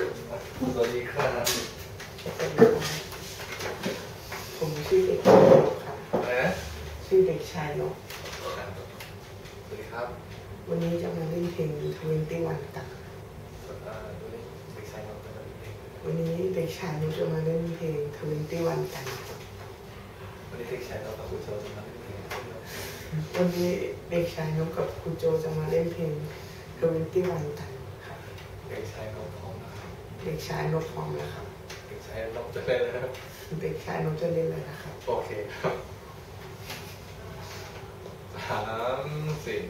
สวัสดีครับผมชื่อเด็กชายนกครับอะไรนะชื่อเด็กชายนกสวัสดีครับ วันนี้จะมาเล่นเพลงทเวนตี้วันกันเด็กชายน้องเป็นเด็กวันนี้เด็กชายนกจะมาเล่นเพลงทเวนตี้วันกันวันนี้เด็กชายน้องกับคุณโจจะมาเล่นเพลงวันนี้เด็กชายนกกับครูโจจะมาเล่นเพลงทเวนตี้วันกันครับเด็กชายน้องพร้อมนะครับ เด็กชายนกพร้อมแล้วครับ เด็กชายน้องจะเล่นแล้วนะครับ เด็กชายนกจะเล่นเลยนะครับ โอเคครับสามสี่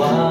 와.